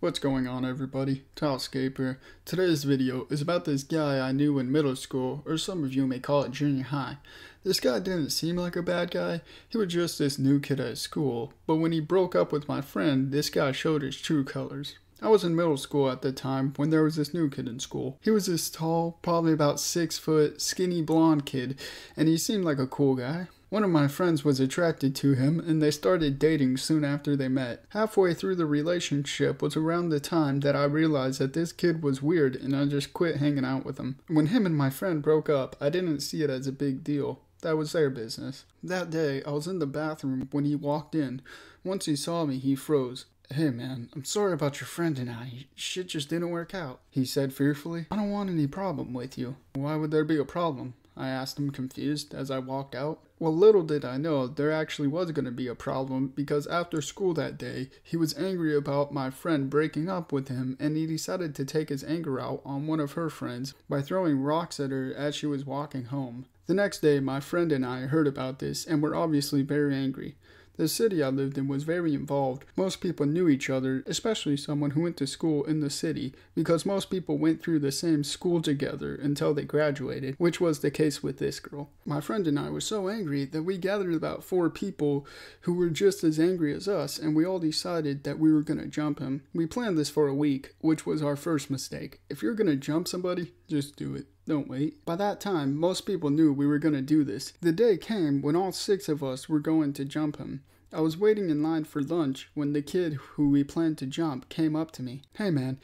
What's going on everybody? Tylescape here. Today's video is about this guy I knew in middle school, or some of you may call it junior high. This guy didn't seem like a bad guy, he was just this new kid at school, but when he broke up with my friend, this guy showed his true colors. I was in middle school at the time when there was this new kid in school. He was this tall, probably about six foot, skinny blonde kid, and he seemed like a cool guy. One of my friends was attracted to him and they started dating soon after they met. Halfway through the relationship was around the time that I realized that this kid was weird and I just quit hanging out with him. When him and my friend broke up, I didn't see it as a big deal. That was their business. That day, I was in the bathroom when he walked in. Once he saw me, he froze. Hey man, I'm sorry about your friend and I. Shit just didn't work out, he said fearfully. I don't want any problem with you. Why would there be a problem? I asked him confused as I walked out. Well, little did I know there actually was going to be a problem because after school that day, he was angry about my friend breaking up with him and he decided to take his anger out on one of her friends by throwing rocks at her as she was walking home. The next day, my friend and I heard about this and were obviously very angry. The city I lived in was very involved. Most people knew each other, especially someone who went to school in the city, because most people went through the same school together until they graduated, which was the case with this girl. My friend and I were so angry that we gathered about four people who were just as angry as us, and we all decided that we were going to jump him. We planned this for a week, which was our first mistake. If you're going to jump somebody, just do it. Don't wait. By that time, most people knew we were going to do this. The day came when all six of us were going to jump him. I was waiting in line for lunch when the kid who we planned to jump came up to me. Hey man,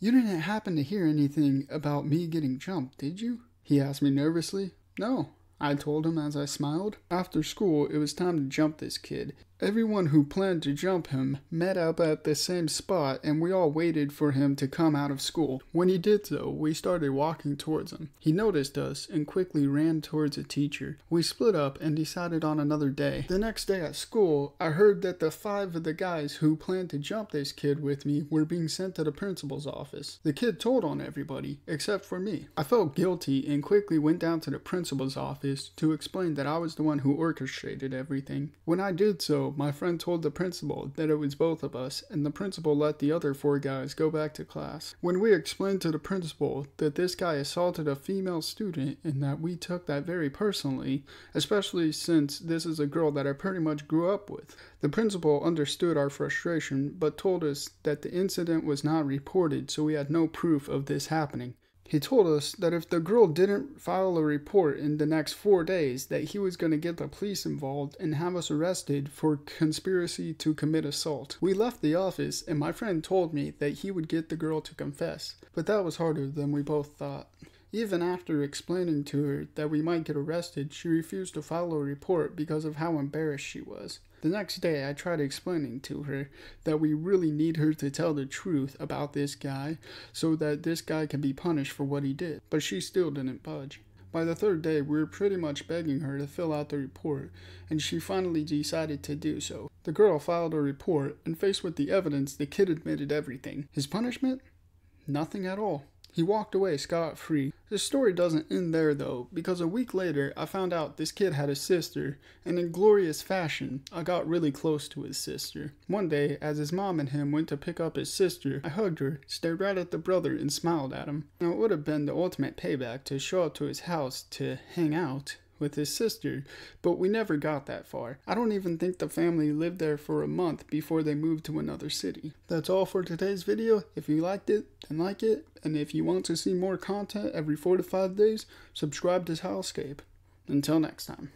you didn't happen to hear anything about me getting jumped, did you? He asked me nervously. No, I told him as I smiled. After school, it was time to jump this kid. Everyone who planned to jump him met up at the same spot and we all waited for him to come out of school. When he did so, we started walking towards him. He noticed us and quickly ran towards a teacher. We split up and decided on another day. The next day at school, I heard that the five of the guys who planned to jump this kid with me were being sent to the principal's office. The kid told on everybody, except for me. I felt guilty and quickly went down to the principal's office to explain that I was the one who orchestrated everything. When I did so, my friend told the principal that it was both of us, and the principal let the other four guys go back to class. When we explained to the principal that this guy assaulted a female student and that we took that very personally, especially since this is a girl that I pretty much grew up with, the principal understood our frustration but told us that the incident was not reported, so we had no proof of this happening. He told us that if the girl didn't file a report in the next four days, that he was going to get the police involved and have us arrested for conspiracy to commit assault. We left the office and my friend told me that he would get the girl to confess, but that was harder than we both thought. Even after explaining to her that we might get arrested, she refused to file a report because of how embarrassed she was. The next day, I tried explaining to her that we really need her to tell the truth about this guy so that this guy can be punished for what he did, but she still didn't budge. By the third day, we were pretty much begging her to fill out the report, and she finally decided to do so. The girl filed a report, and faced with the evidence, the kid admitted everything. His punishment? Nothing at all. He walked away scot free. The story doesn't end there though, because a week later I found out this kid had a sister, and in glorious fashion, I got really close to his sister. One day, as his mom and him went to pick up his sister, I hugged her, stared right at the brother, and smiled at him. Now it would have been the ultimate payback to show up to his house to hang out, with his sister, but we never got that far. I don't even think the family lived there for a month before they moved to another city. That's all for today's video. If you liked it, then like it, and if you want to see more content every 4 to 5 days, subscribe to Tylescape. Until next time.